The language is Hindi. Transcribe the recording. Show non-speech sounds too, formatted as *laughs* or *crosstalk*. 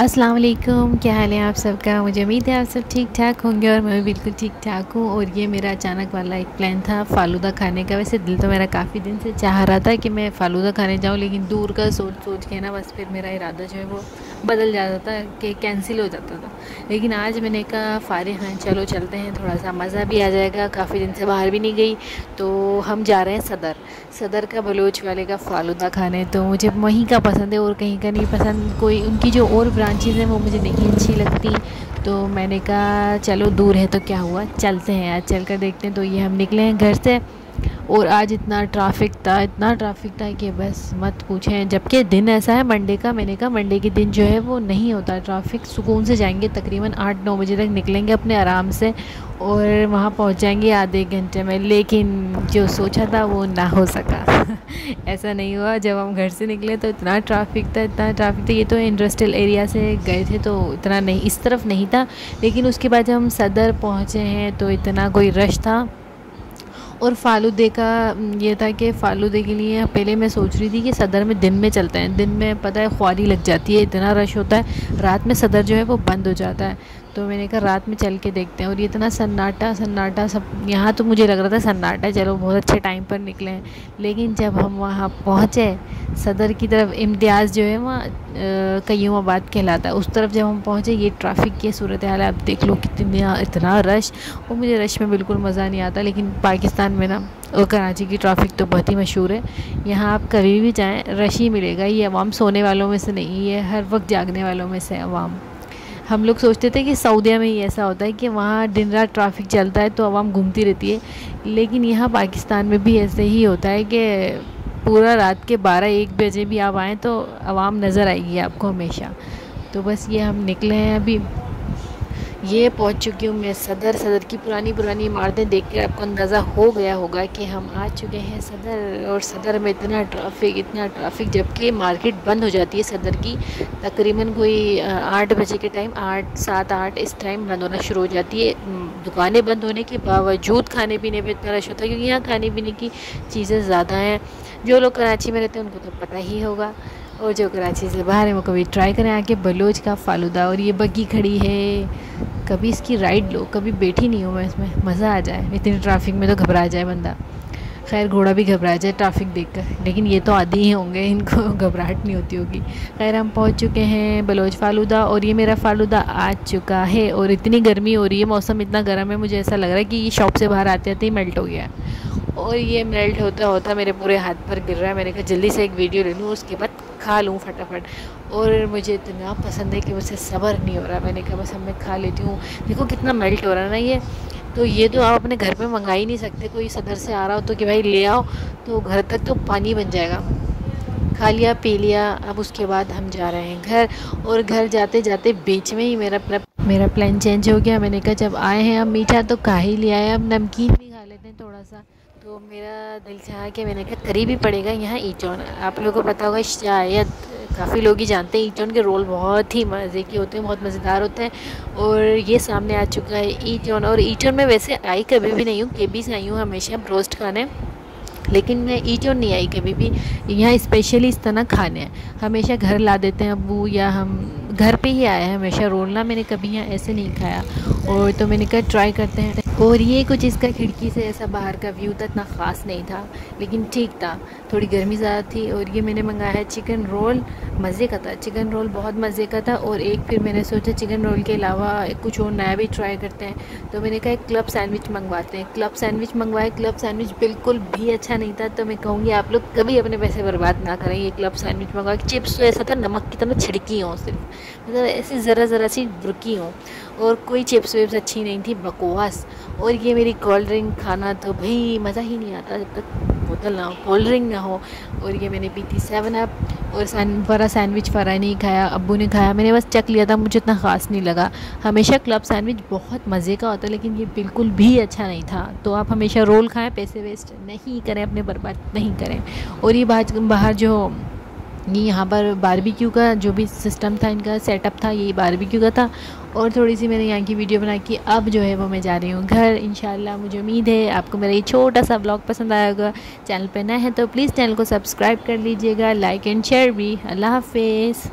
अस्सलाम वालेकुम, क्या हाल है आप सबका? मुझे उम्मीद है आप सब ठीक ठाक होंगे और मैं भी बिल्कुल ठीक ठाक हूँ। और ये मेरा अचानक वाला एक प्लान था फ़ालूदा खाने का। वैसे दिल तो मेरा काफ़ी दिन से चाह रहा था कि मैं फ़ालूदा खाने जाऊँ, लेकिन दूर का सोच सोच के ना बस फिर मेरा इरादा जो है वो बदल जाता था, कि कैंसिल हो जाता था। लेकिन आज मैंने कहा, फ़ारिग हैं चलो चलते हैं थोड़ा सा मज़ा भी आ जाएगा, काफ़ी दिन से बाहर भी नहीं गई। तो हम जा रहे हैं सदर। सदर का बलोच वाले का फ़ालूदा खाने तो मुझे वहीं का पसंद है और कहीं का नहीं पसंद। कोई उनकी जो और ब्रांचेज़ हैं, वो मुझे नहीं अच्छी लगती। तो मैंने कहा, चलो, दूर है तो क्या हुआ? चलते हैं, आज चल कर देखते हैं। तो ये हम निकले हैं घर से। और आज इतना ट्रैफ़िक था, इतना ट्रैफ़िक था कि बस मत पूछें। जबकि दिन ऐसा है मंडे का, मैंने कहा मंडे के दिन जो है वो नहीं होता ट्रैफ़िक सुकून से जाएँगे, तकरीबन आठ, नौ बजे तक निकलेंगे अपने आराम से और वहाँ पहुँच जाएँगे आधे घंटे में। लेकिन जो सोचा था वो ना हो सका। *laughs* ऐसा नहीं हुआ। जब हम घर से निकले तो इतना ट्रैफ़िक था, इतना ट्रैफ़िक था। ये तो इंडस्ट्रियल एरिया से गए थे तो इतना नहीं, इस तरफ़ नहीं था। लेकिन उसके बाद जब हम सदर पहुँचे हैं तो इतना कोई रश था। और फ़ालूदे का ये था कि फ़ालूदे के लिए पहले मैं सोच रही थी कि सदर में दिन में चलते हैं। दिन में पता है, ख्वारी लग जाती है, इतना रश होता है, रात में सदर जो है वो बंद हो जाता है। तो मैंने कहा, रात में चल के देखते हैं। और ये इतना सन्नाटा सन्नाटा सब, यहाँ तो मुझे लग रहा था सन्नाटा चलो बहुत अच्छे टाइम पर निकले हैं। लेकिन जब हम वहाँ पहुँचे, सदर की तरफ़ इम्तियाज़ जो है वहाँ कयूमाबाद कहलाता है। उस तरफ़ जब हम पहुँचे, ये ट्रैफ़िक की सूरत हाल आप देख लो कितना, इतना रश और मुझे रश में बिल्कुल मज़ा नहीं आता, लेकिन पाकिस्तान में ना, और कराची की ट्रैफ़िक तो बहुत ही मशहूर है। यहाँ आप कभी भी जाएँ रश ही मिलेगा। ये अवाम सोने वालों में से नहीं है हर वक्त जागने वालों में से अवाम हम लोग सोचते थे कि सऊदिया में ही ऐसा होता है कि वहाँ दिन रात ट्रैफ़िक चलता है तो आवाम घूमती रहती है। लेकिन यहाँ पाकिस्तान में भी ऐसे ही होता है कि पूरा रात के बारह एक बजे भी आप आएँ तो आवाम नज़र आएगी आपको हमेशा। तो बस ये हम निकले हैं अभी। ये पहुँच चुकी हूँ मैं सदर सदर की पुरानी पुरानी इमारतें देख कर आपको अंदाज़ा हो गया होगा कि हम आ चुके हैं सदर और सदर में इतना ट्रैफ़िक इतना ट्रैफ़िक जबकि मार्केट बंद हो जाती है सदर की। तकरीबन कोई आठ बजे के टाइम आठ, सात, आठ इस टाइम बंद होना शुरू हो जाती है। दुकानें बंद होने के बावजूद खाने पीने पर इतना रश होता है क्योंकि यहाँ खाने पीने की चीज़ें ज़्यादा हैं। जो लोग कराची में रहते हैं उनको तो पता ही होगा। और जो कराची से बाहर है, वो कभी ट्राई करें आके बलोच का फालूदा और ये बग्गी खड़ी है। कभी इसकी राइड लो, कभी बैठी नहीं हूँ मैं इसमें। मज़ा आ जाए। इतनी ट्रैफ़िक में तो घबरा जाए बंदा। खैर, घोड़ा भी घबरा जाए ट्रैफ़िक देखकर। लेकिन ये तो आदि ही होंगे, इनको *laughs* घबराहट नहीं होती होगी। खैर, हम पहुँच चुके हैं बलोच फालूदा और ये मेरा फालूदा आ चुका है और इतनी गर्मी हो रही है, मौसम इतना गर्म है, मुझे ऐसा लग रहा है कि ये शॉप से बाहर आते आते ही मेल्ट हो गया और ये मेल्ट होता होता मेरे पूरे हाथ पर गिर रहा है। मैंने कहा, जल्दी से एक वीडियो ले लूँ, उसके बाद खा लूँ फटाफट। और मुझे इतना पसंद है कि मुझसे सब्र नहीं हो रहा। मैंने कहा, बस अब मैं खा लेती हूँ। देखो कितना मेल्ट हो रहा है ना ये। तो ये तो आप अपने घर पे मंगा ही नहीं सकते। कोई सदर से आ रहा हो तो कि भाई ले आओ तो घर तक तो पानी बन जाएगा। खा लिया, पी लिया, अब उसके बाद हम जा रहे हैं घर। और घर जाते जाते बीच में ही मेरा मेरा प्लान चेंज हो गया। मैंने कहा, जब आए हैं, अब मीठा तो का ही लिया है। अब नमकीन भी खा लेते हैं थोड़ा सा। तो मेरा दिल चाह कि मैंने कहा करीब ही पड़ेगा यहाँ ईचौन। आप लोगों को पता होगा, शायद काफ़ी लोग ही जानते हैं ईचौन के रोल, बहुत ही मज़े के होते हैं, बहुत मज़ेदार होते हैं, और ये सामने आ चुका है ईचौन। और ईचौन में वैसे आई कभी भी नहीं हूँ, के बी से आई हूँ, हमेशा रोस्ट खाने। लेकिन मैं ईचौन नहीं आई कभी भी। यहाँ स्पेशली इस तरह खाने हैं। हमेशा घर ला देते हैं अबू, या हम घर पे ही आया है, हमेशा रोलना मैंने कभी यहाँ ऐसे नहीं खाया। और तो मैंने कहा, ट्राई करते हैं। और ये कुछ इसका खिड़की से ऐसा बाहर का व्यू था इतना ख़ास नहीं था, लेकिन ठीक था। थोड़ी गर्मी ज़्यादा थी और ये मैंने मंगाया है चिकन रोल। मज़े का था, चिकन रोल बहुत मज़े का था और एक फिर मैंने सोचा चिकन रोल के अलावा कुछ और नया भी ट्राई करते हैं। तो मैंने कहा एक क्लब सैंडविच मंगवाते हैं। क्लब सैंडविच मंगवाए, क्लब सैंडविच बिल्कुल भी अच्छा नहीं था तो मैं कहूँगी आप लोग कभी अपने पैसे बर्बाद ना करें। ये क्लब सैंडविच मंगवा चिप्स तो ऐसा था, नमक की तरह छिड़की हों सिर्फ़। मतलब ऐसी ज़रा ज़रा सी रुकी हों। और कोई चिप्स विप्स अच्छी नहीं थी, बकवास। और ये मेरी कोल्ड ड्रिंक खाना तो भाई मज़ा ही नहीं आता जब तक बोतल ना हो कोल्ड ड्रिंक ना हो। और ये मैंने पी थी सेवन अप और सैन फरा सैंडविच फरा नहीं खाया अबू ने खाया। मैंने बस चक लिया था, मुझे इतना ख़ास नहीं लगा। हमेशा क्लब सैंडविच बहुत मज़े का होता है, लेकिन ये बिल्कुल भी अच्छा नहीं था। तो आप हमेशा रोल खाएँ, पैसे वेस्ट नहीं करें, अपने बर्बाद नहीं करें। और ये बाहर जो ये यहाँ पर बारबेक्यू का जो भी सिस्टम था, इनका सेटअप था ये बारबेक्यू का था। और थोड़ी सी मैंने यहाँ की वीडियो बना कि अब जो है वो मैं जा रही हूँ घर। इन मुझे उम्मीद है आपको मेरा ये छोटा सा ब्लॉग पसंद आया होगा। चैनल पर नया है तो प्लीज़ चैनल को सब्सक्राइब कर लीजिएगा लाइक एंड शेयर भी। अल्लाह हाफिज़।